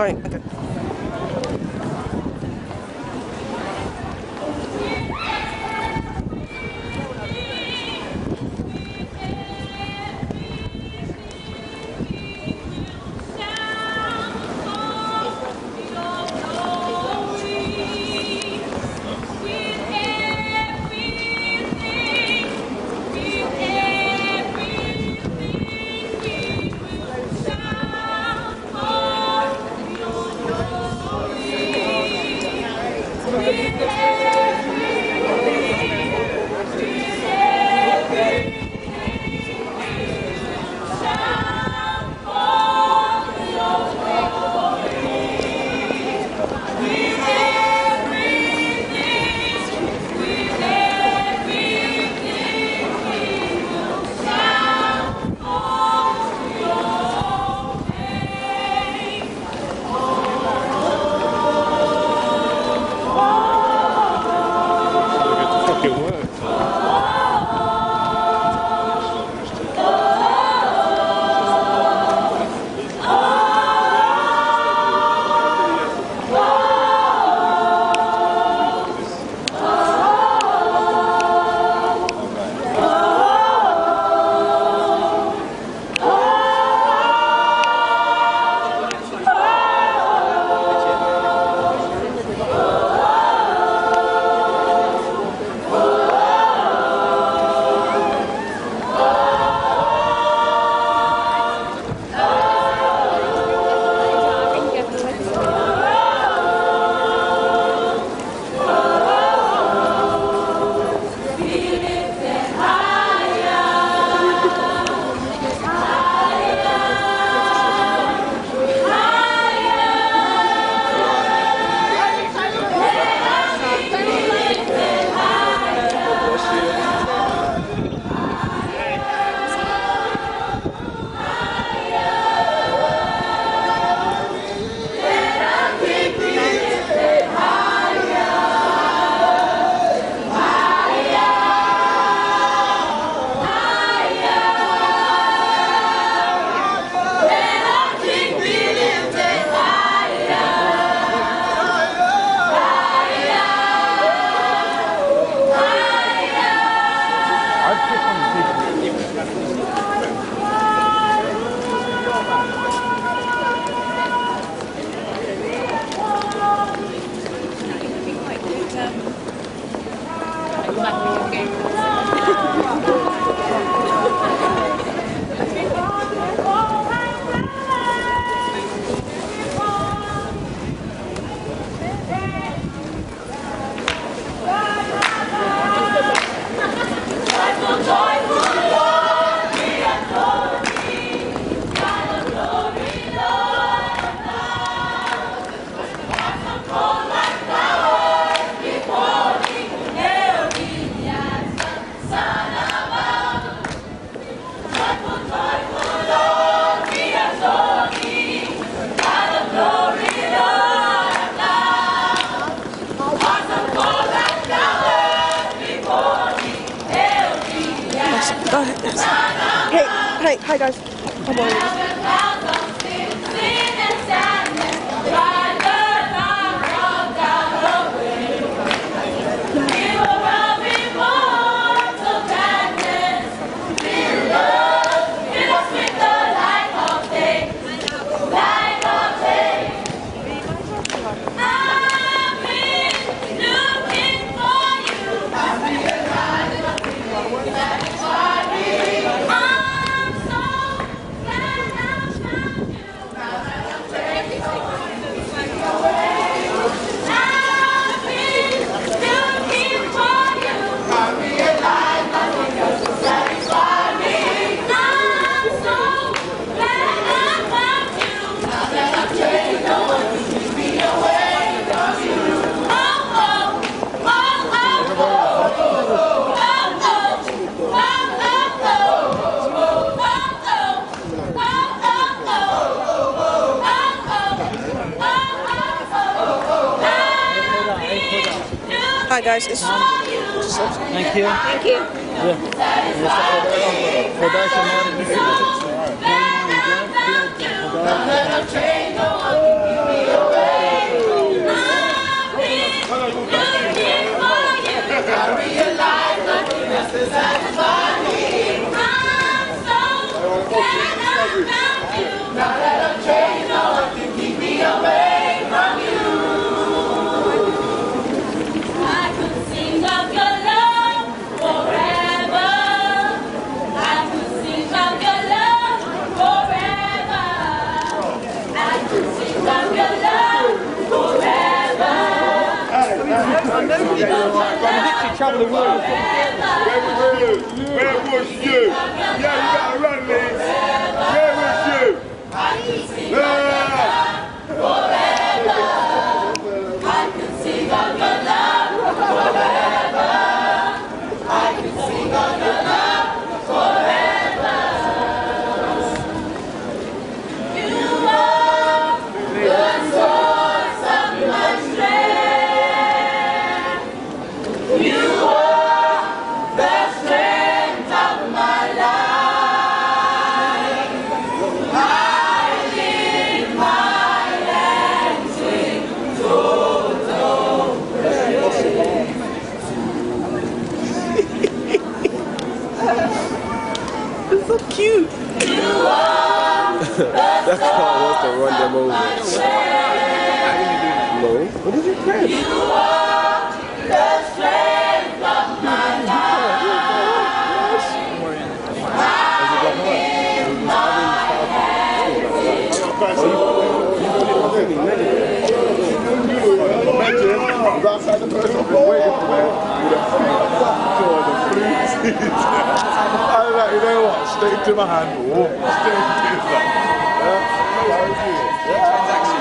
Sorry. Okay. Спасибо. Hey, hey, hi guys. Hi guys, it's Thank you. Thank you. Yeah. I know this. I'm literally travelling the world. Where was you? Where was you? Yeah, you gotta run, Lee. Where was you? Ah! Them over. No. What did you I was outside the full of blue seats. I was like, you know what? Straight to my hand. Whoa, straight to his hand transaction.